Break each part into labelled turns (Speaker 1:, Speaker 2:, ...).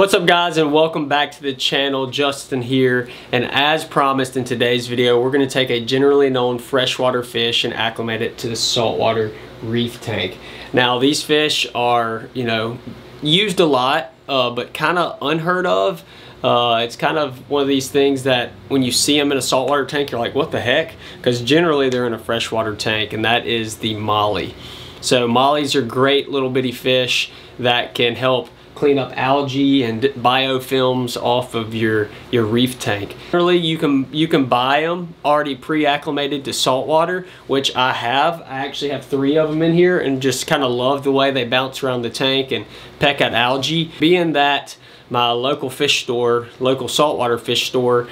Speaker 1: What's up guys and welcome back to the channel, Justin here. And as promised in today's video, we're gonna take a generally known freshwater fish and acclimate it to the saltwater reef tank. Now these fish are, you know, used a lot, uh, but kind of unheard of. Uh, it's kind of one of these things that when you see them in a saltwater tank, you're like, what the heck? Because generally they're in a freshwater tank and that is the molly. So mollies are great little bitty fish that can help clean up algae and biofilms off of your your reef tank. Generally, you can you can buy them already pre-acclimated to salt water, which I have. I actually have three of them in here and just kind of love the way they bounce around the tank and peck at algae. Being that my local fish store, local saltwater fish store,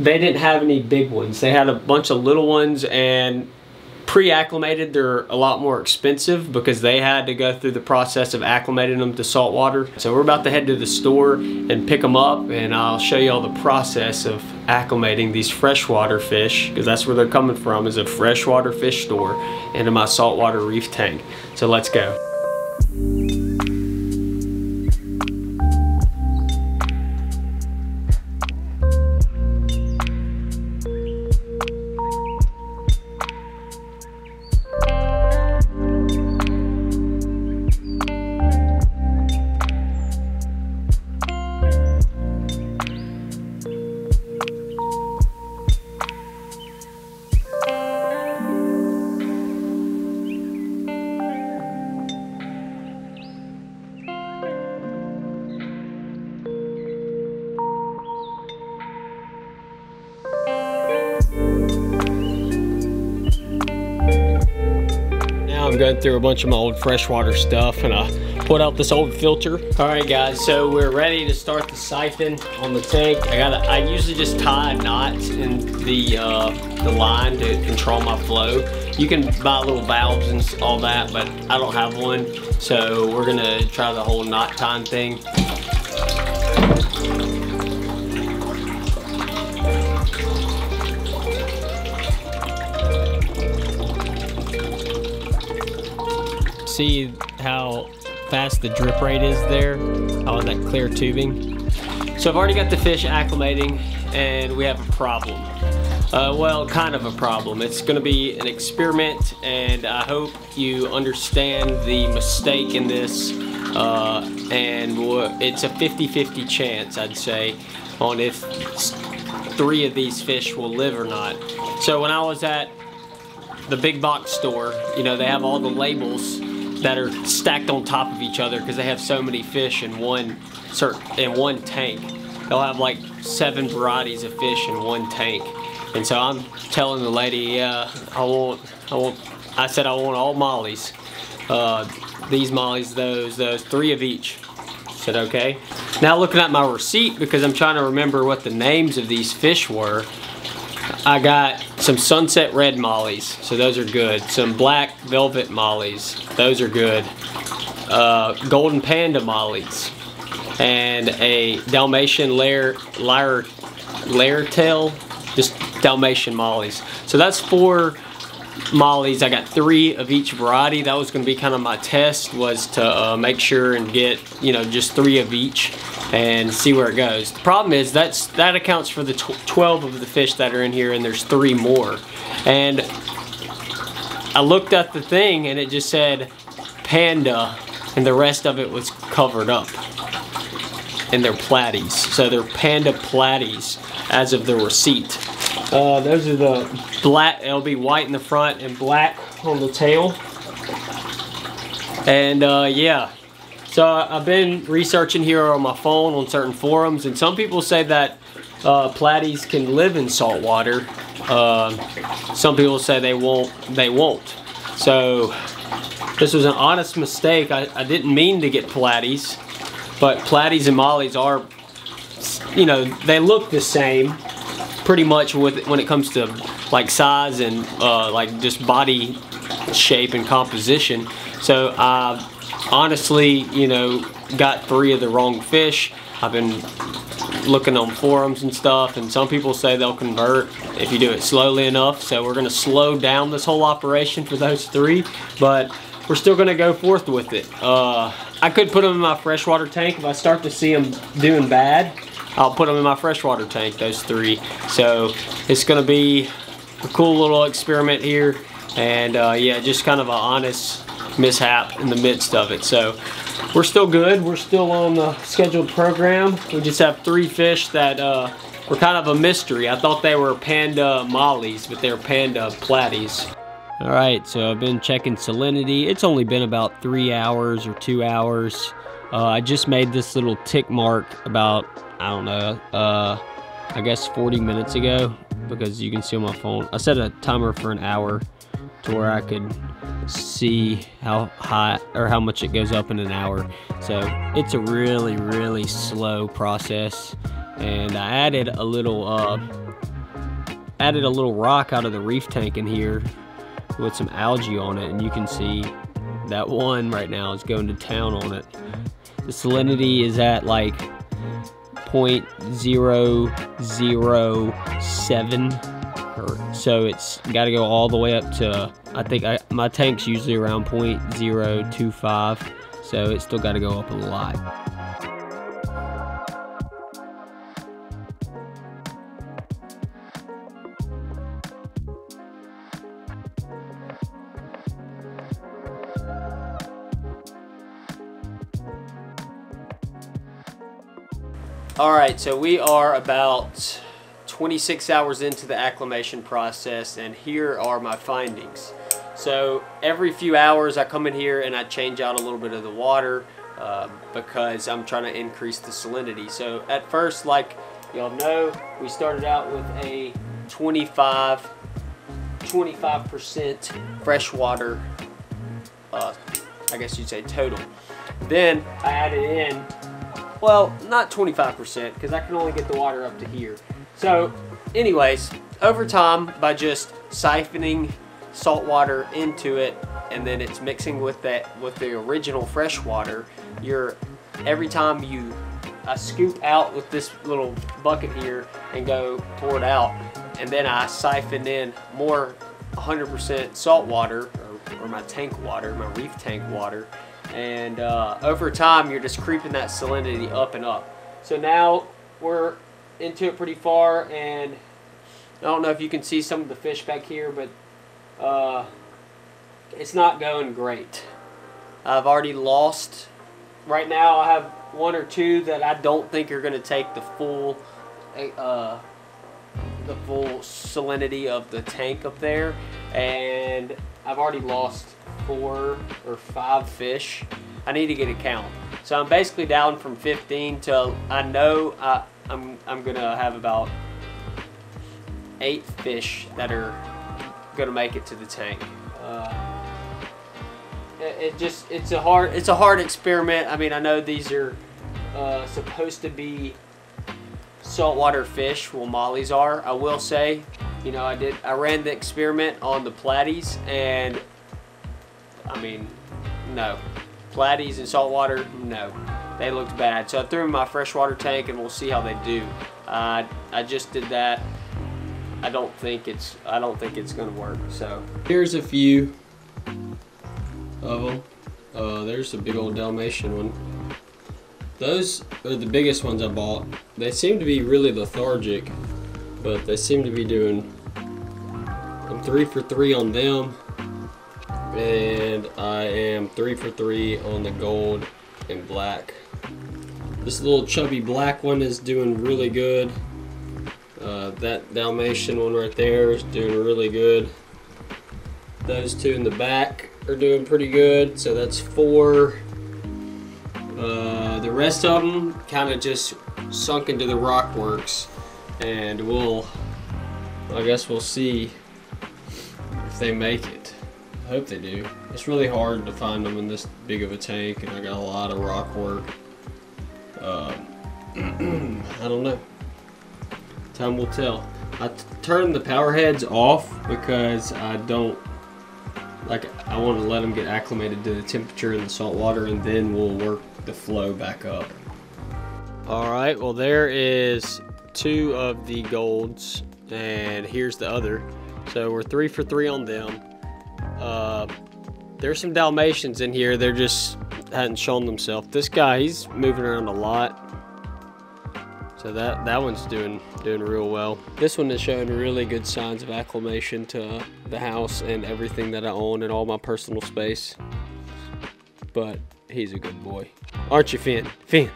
Speaker 1: they didn't have any big ones. They had a bunch of little ones and pre-acclimated they're a lot more expensive because they had to go through the process of acclimating them to salt water. So we're about to head to the store and pick them up and I'll show you all the process of acclimating these freshwater fish because that's where they're coming from is a freshwater fish store into my saltwater reef tank. So let's go going through a bunch of my old freshwater stuff and I put out this old filter. All right guys, so we're ready to start the siphon on the tank. I got I usually just tie a knot in the, uh, the line to control my flow. You can buy little valves and all that, but I don't have one. So we're gonna try the whole knot tying thing. See how fast the drip rate is there on that clear tubing. So I've already got the fish acclimating and we have a problem. Uh, well, kind of a problem. It's going to be an experiment and I hope you understand the mistake in this uh, and it's a 50-50 chance, I'd say, on if three of these fish will live or not. So when I was at the big box store, you know, they have all the labels that are stacked on top of each other because they have so many fish in one certain in one tank. They'll have like seven varieties of fish in one tank. And so I'm telling the lady, yeah, I want, I want, I said I want all mollies. Uh, these mollies, those, those, three of each. I said, okay. Now looking at my receipt, because I'm trying to remember what the names of these fish were, I got some sunset red mollies, so those are good. Some black velvet mollies, those are good. Uh, golden panda mollies, and a Dalmatian layer, layer, layer tail, just Dalmatian mollies. So that's four mollies. I got three of each variety. That was going to be kind of my test was to uh, make sure and get, you know, just three of each and see where it goes. The problem is that's that accounts for the 12 of the fish that are in here and there's three more. And I looked at the thing and it just said panda and the rest of it was covered up. And they're platies. So they're panda platies as of the receipt. Uh, those are the black, it'll be white in the front and black on the tail. And uh, yeah, so I've been researching here on my phone on certain forums, and some people say that uh, platies can live in salt water. Uh, some people say they won't. They won't. So this was an honest mistake. I, I didn't mean to get platies, but platies and mollies are, you know, they look the same pretty much with when it comes to like size and uh, like just body shape and composition. So I honestly, you know, got three of the wrong fish. I've been looking on forums and stuff and some people say they'll convert if you do it slowly enough so we're going to slow down this whole operation for those three but we're still going to go forth with it uh, I could put them in my freshwater tank. If I start to see them doing bad, I'll put them in my freshwater tank, those three. So it's gonna be a cool little experiment here. And uh, yeah, just kind of an honest mishap in the midst of it. So we're still good. We're still on the scheduled program. We just have three fish that uh, were kind of a mystery. I thought they were panda mollies, but they're panda platies. All right, so I've been checking salinity. It's only been about three hours or two hours. Uh, I just made this little tick mark about, I don't know, uh, I guess 40 minutes ago because you can see on my phone. I set a timer for an hour to where I could see how high or how much it goes up in an hour. So it's a really, really slow process. And I added a little, uh, added a little rock out of the reef tank in here with some algae on it and you can see that one right now is going to town on it. The salinity is at like 0.007 so it's got to go all the way up to I think I, my tank's usually around 0.025 so it's still got to go up a lot. All right, so we are about 26 hours into the acclimation process and here are my findings. So every few hours I come in here and I change out a little bit of the water uh, because I'm trying to increase the salinity. So at first, like y'all know, we started out with a 25 25% freshwater, uh, I guess you'd say total. Then I added in well, not 25% because I can only get the water up to here. So anyways, over time by just siphoning salt water into it and then it's mixing with that with the original fresh water, you're every time you I scoop out with this little bucket here and go pour it out and then I siphon in more 100% salt water or, or my tank water, my reef tank water and uh, over time you're just creeping that salinity up and up. So now we're into it pretty far and I don't know if you can see some of the fish back here but uh, it's not going great. I've already lost, right now I have one or two that I don't think are going to take the full uh, the full salinity of the tank up there and I've already lost four or five fish. I need to get a count. So I'm basically down from 15 to I know I, I'm, I'm gonna have about eight fish that are gonna make it to the tank. Uh, it, it, just it's a hard it's a hard experiment. I mean I know these are uh, supposed to be saltwater fish. Well mollies are. I will say, you know I did I ran the experiment on the platies and I mean, no. Platies in saltwater, no. They looked bad. So I threw them in my freshwater tank and we'll see how they do. Uh, I just did that. I don't think it's I don't think it's gonna work. So here's a few of them. Uh, there's a big old Dalmatian one. Those are the biggest ones I bought. They seem to be really lethargic, but they seem to be doing. I'm three for three on them and I am three for three on the gold and black. This little chubby black one is doing really good. Uh, that Dalmatian one right there is doing really good. Those two in the back are doing pretty good, so that's four. Uh, the rest of them kind of just sunk into the rock works, and we'll, I guess we'll see if they make it. I hope they do. It's really hard to find them in this big of a tank, and I got a lot of rock work. Uh, I don't know. Time will tell. I turned the power heads off because I don't like I want to let them get acclimated to the temperature in the salt water and then we'll work the flow back up. All right, well there is two of the golds and here's the other. So we're three for three on them. Uh, there's some Dalmatians in here. They're just hadn't shown themselves. This guy, he's moving around a lot. So that that one's doing doing real well. This one is showing really good signs of acclimation to the house and everything that I own and all my personal space. But he's a good boy. Aren't you, Finn? Finn.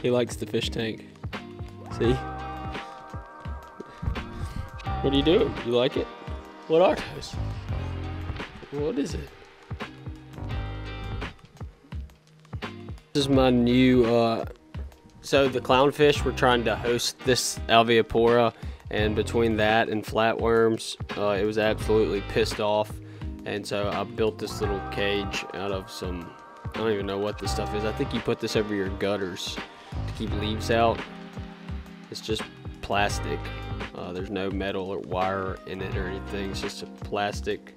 Speaker 1: He likes the fish tank. See? What do you do? You like it? What are those? What is it? This is my new, uh, so the clownfish, we're trying to host this alveopora, and between that and flatworms, uh, it was absolutely pissed off. And so I built this little cage out of some, I don't even know what this stuff is. I think you put this over your gutters to keep leaves out. It's just plastic. Uh, there's no metal or wire in it or anything. It's just a plastic.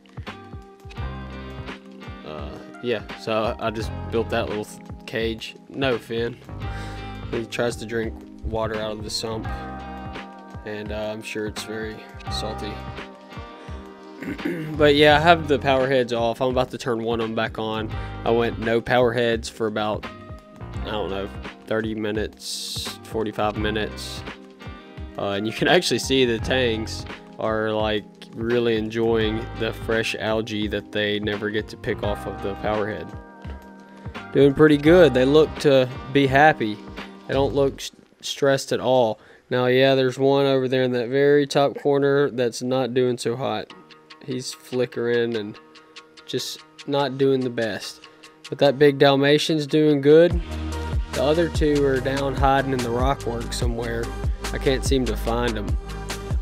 Speaker 1: Uh, yeah, so I just built that little cage. No, Finn. He tries to drink water out of the sump, and uh, I'm sure it's very salty. but yeah, I have the power heads off. I'm about to turn one of them back on. I went no power heads for about, I don't know, 30 minutes, 45 minutes. Uh, and you can actually see the tanks are like really enjoying the fresh algae that they never get to pick off of the power head doing pretty good. They look to be happy. They don't look stressed at all. Now, yeah, there's one over there in that very top corner that's not doing so hot. He's flickering and just not doing the best. But that big Dalmatian's doing good. The other two are down hiding in the rockwork somewhere. I can't seem to find them.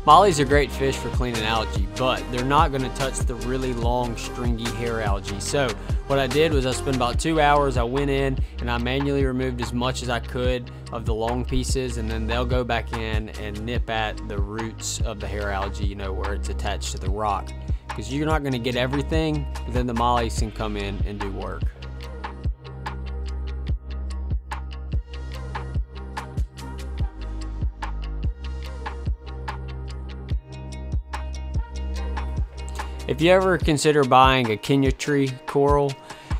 Speaker 1: Mollies are great fish for cleaning algae, but they're not going to touch the really long, stringy hair algae. So what I did was I spent about two hours, I went in and I manually removed as much as I could of the long pieces and then they'll go back in and nip at the roots of the hair algae, you know, where it's attached to the rock. Because you're not going to get everything, then the mollies can come in and do work. If you ever consider buying a Kenya tree coral,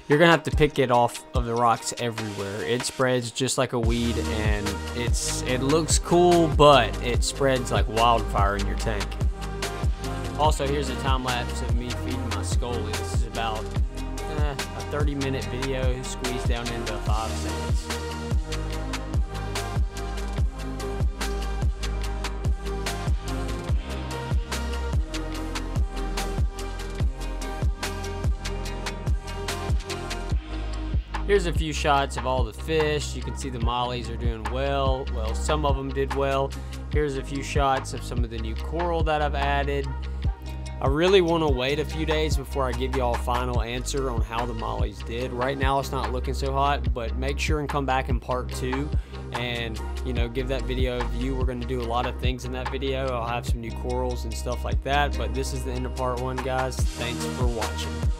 Speaker 1: you're gonna have to pick it off of the rocks everywhere. It spreads just like a weed and it's it looks cool, but it spreads like wildfire in your tank. Also, here's a time lapse of me feeding my scolie. This is about eh, a 30 minute video squeezed down into five seconds. Here's a few shots of all the fish. You can see the mollies are doing well. Well, some of them did well. Here's a few shots of some of the new coral that I've added. I really want to wait a few days before I give you all a final answer on how the mollies did. Right now it's not looking so hot, but make sure and come back in part two and you know give that video a view. We're going to do a lot of things in that video. I'll have some new corals and stuff like that, but this is the end of part one, guys. Thanks for watching.